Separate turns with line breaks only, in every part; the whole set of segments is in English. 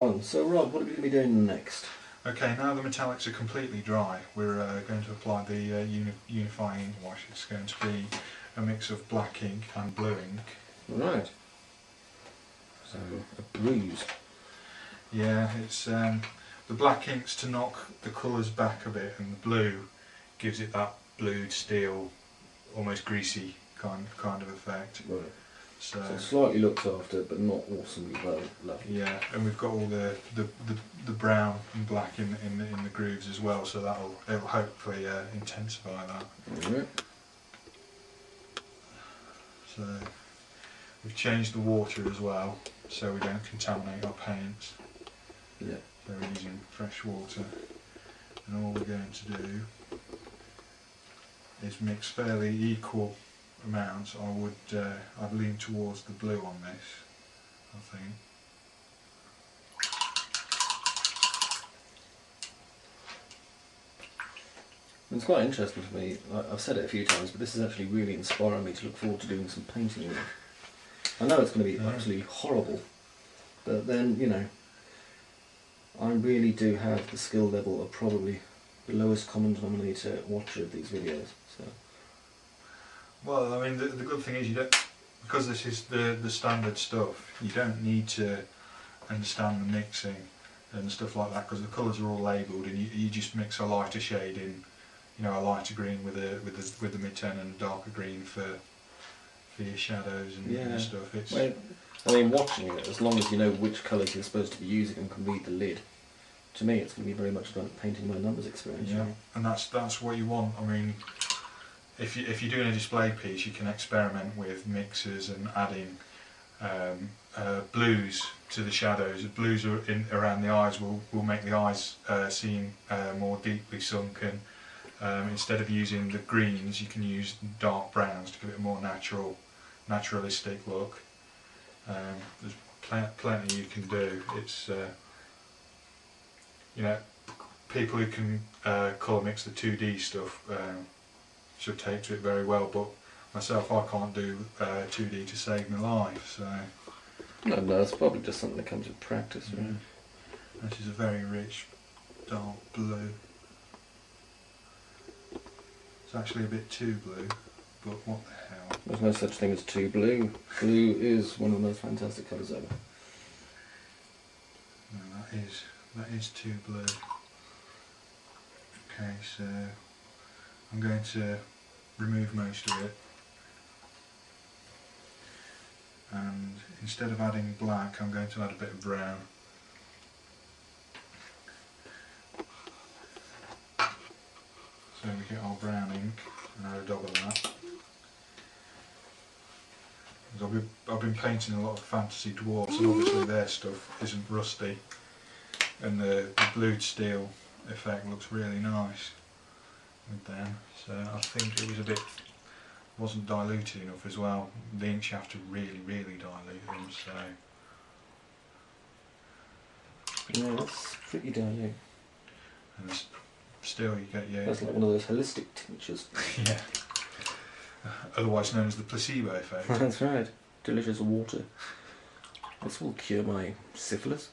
On. So Rob, what are we going to be doing next?
Okay, now the metallics are completely dry, we're uh, going to apply the uh, uni unifying ink wash. It's going to be a mix of black ink and blue ink.
Right. So a bruise.
Yeah, it's um, the black inks to knock the colours back a bit, and the blue gives it that blued steel, almost greasy kind kind of effect.
Right.
So,
So slightly looked after, but not awesomely well. Lovely.
yeah, and we've got all the, the, the, the brown and black in in the, in the grooves as well, so that'll it'll hopefully uh, intensify that.
Alright.
So we've changed the water as well, so we don't contaminate our paints.
Yeah.
So we're using fresh water, and all we're going to do is mix fairly equal amounts. I would uh, I'd lean towards the blue on this, I think.
It's quite interesting for me. I've said it a few times, but this is actually really inspiring me to look forward to doing some painting with. I know it's going to be
Yeah.
absolutely horrible, but then you know, I really do have the skill level of probably the lowest common denominator watcher of these videos. So
Well, I mean, the, the good thing is you don't, because this is the, the standard stuff, you don't need to understand the mixing and stuff like that because the colours are all labelled and you, you just mix a lighter shade in, you know, a lighter green with a with the with the mid-tone and a darker green for for your shadows and,
Yeah.
and stuff. It's
Well, I mean, watching it, as long as you know which colours you're supposed to be using and can read the lid, to me it's going to be very much about painting my numbers experience.
Yeah,
really.
and that's that's what you want. I mean, if you if you're doing a display piece, you can experiment with mixes and adding um, uh, blues to the shadows. Blues in, around the eyes will will make the eyes uh, seem uh, more deeply sunken. Um, instead of using the greens, you can use dark browns to give it a more natural, naturalistic look. Um, there's pl- plenty you can do. It's uh, you know people who can uh, colour mix the 2D stuff um, should take to it very well, but myself I can't do uh, 2D to save my life, so
No, no, it's probably just something that comes with practice. Really.
this is a very rich dark blue. It's actually a bit too blue, but what the hell.
There's no such thing as too blue. Blue is one of the most fantastic colours ever.
No, that is that is too blue. Okay, so I'm going to remove most of it. And instead of adding black, I'm going to add a bit of brown. So we get our brown ink and add a dab of that. I've been, painting a lot of fantasy dwarfs and obviously their stuff isn't rusty and the blued steel effect looks really nice with them so I think it was a bit wasn't diluted enough as well the inks you have to really really dilute them so
Yeah, that's pretty dilute.
and still you get your
That's like one of those holistic tinctures.
yeah otherwise known as the placebo effect
That's right. Delicious water. This will cure my syphilis.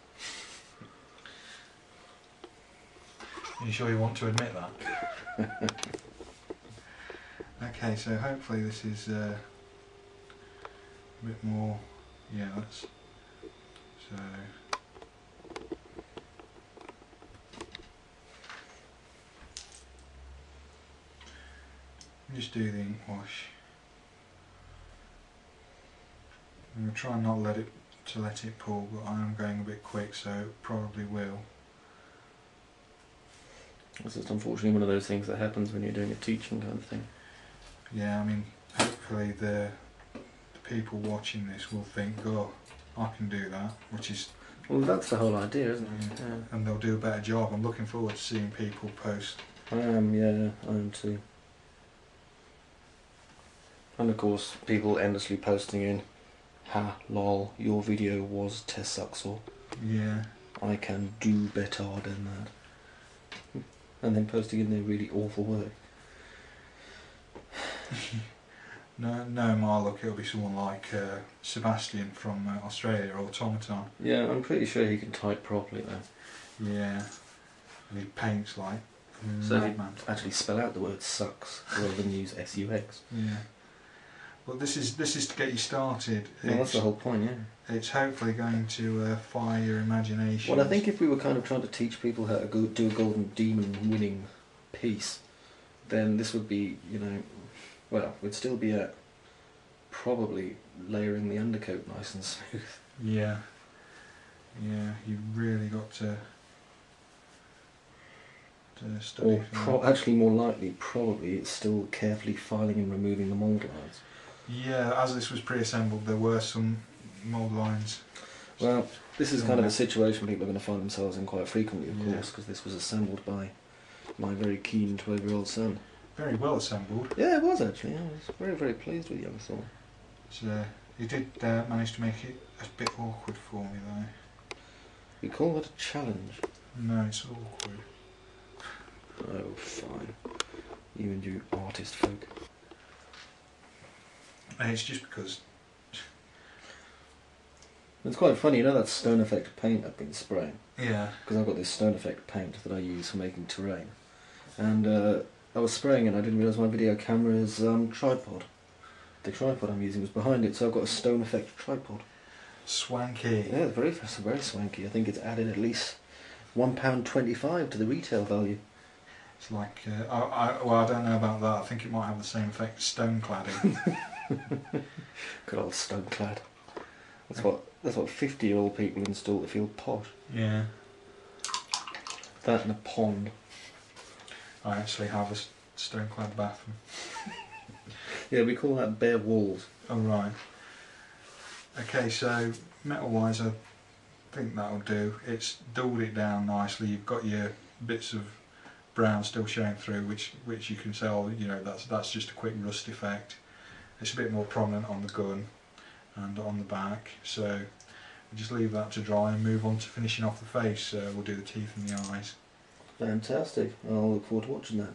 Are you sure you want to admit that? okay, so hopefully this is uh, a bit more, yeah, that's, so, just do the ink wash. I'm going to try and not let it, to let it pull, but I am going a bit quick, so it probably will.
It's just unfortunately one of those things that happens when you're doing a teaching kind of thing.
Yeah, I mean, hopefully the, the people watching this will think, oh, I can do that, which is,
Well, that's the whole idea, isn't it?
Yeah. and they'll do a better job. I'm looking forward to seeing people post.
I am, yeah, I am too. And of course, people endlessly posting in, ha, lol, your video was or
Yeah,
I can do better than that. And then posting in their really awful work.
No, no, my luck, it'll be someone like uh, Sebastian from uh, Australia, or Automaton.
Yeah, I'm pretty sure he can type properly though.
Yeah, and he paints like
So
madman.
Actually, spell out the word sucks rather than use S U X.
Yeah. Well, this is this is to get you started.
Well, that's the whole point, yeah.
it's hopefully going to uh, fire your imagination.
Well, I think if we were kind of trying to teach people how to go do a Golden Demon winning piece, then this would be, you know, well, we'd still be at probably layering the undercoat nice and smooth.
Yeah. Yeah, you've really got to to study.
Or pro- actually, more likely, probably it's still carefully filing and removing the mould lines.
Yeah, as this was pre-assembled, there were some mould lines.
Well, this is kind of a situation people are going to find themselves in quite frequently, of
Yeah.
course, because this was assembled by my very keen 12 year old son.
Very well assembled.
Yeah, it was actually. I was very, very pleased with young Thor.
So he did uh, manage to make it a bit awkward for me though.
You call that a challenge.
No, it's awkward.
Oh, fine. You and you artist folk.
And it's just because.
It's quite funny, you know that stone effect paint I've been spraying?
Yeah.
Because I've got this stone effect paint that I use for making terrain. And uh, I was spraying and I didn't realise my video camera's um, tripod. The tripod I'm using was behind it, so I've got a stone effect tripod.
Swanky.
Yeah, it's very, very swanky. I think it's added at least £1.25 to the retail value.
It's like, uh, I, I, well, I don't know about that. I think it might have the same effect as stone cladding.
Good old stone clad. That's what that's what fifty year old people install to feel posh.
yeah.
That and a pond.
I actually have a stone clad bathroom.
Yeah, we call that bare walls.
Oh, right. Okay, so metal wise, I think that'll do. It's dulled it down nicely. You've got your bits of brown still showing through, which which you can tell. You know that's that's just a quick rust effect. It's a bit more prominent on the gun and on the back. So we'll just leave that to dry and move on to finishing off the face. We'll do the teeth and the eyes.
Fantastic. I'll look forward to watching that.